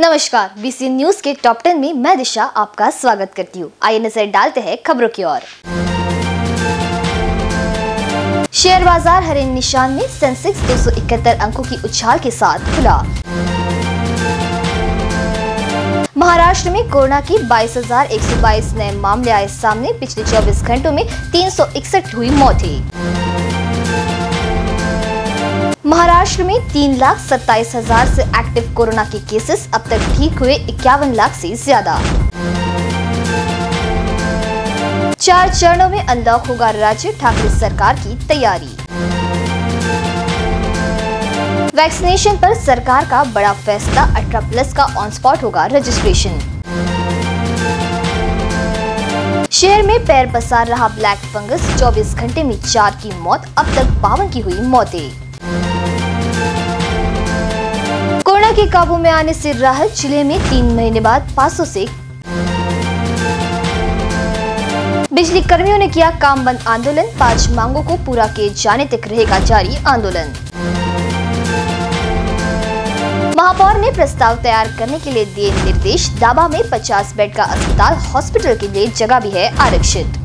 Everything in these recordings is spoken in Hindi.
नमस्कार बीसी न्यूज़ के टॉप टेन में मैं दिशा आपका स्वागत करती हूँ। आइए नज़र डालते हैं खबरों की ओर। शेयर बाज़ार हरे निशान में सेंसेक्स दो अंकों की उछाल के साथ खुला। महाराष्ट्र में कोरोना की 22,122 नए मामले आए सामने पिछले 24 घंटों में तीन सौ इकसठ हुई मौतें। महाराष्ट्र में तीन लाख सत्ताईस हज़ार से एक्टिव कोरोना के केसेस अब तक ठीक हुए इक्यावन लाख से ज़्यादा। चार चरणों में अनलॉक होगा राज्य, ठाकरे सरकार की तैयारी। वैक्सीनेशन पर सरकार का बड़ा फैसला 18 प्लस का ऑन स्पॉट होगा रजिस्ट्रेशन। शहर में पैर पसार रहा ब्लैक फंगस 24 घंटे में चार की मौत, अब तक बावन की हुई मौतें। के काबू में आने से राहत ज़िले में तीन महीने बाद 500 से बिजली कर्मियों ने किया काम बंद आंदोलन। पाँच मांगों को पूरा किए जाने तक रहेगा जारी आंदोलन। महापौर ने प्रस्ताव तैयार करने के लिए दिए निर्देश। दाबा में 50 बेड का अस्पताल हॉस्पिटल के लिए जगह भी है आरक्षित।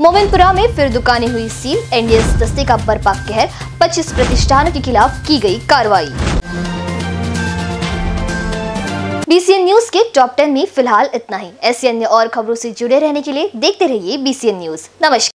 मोमिनपुरा में फिर दुकानें हुई सील। एनडीएस दस्ते का बर्पा कहर। 25 प्रतिष्ठानों के खिलाफ की गई कार्रवाई। बीसीएन न्यूज़ के टॉप 10 में फ़िलहाल इतना ही। ऐसी अन्य और खबरों से जुड़े रहने के लिए देखते रहिए बीसीएन न्यूज़ नमस्कार।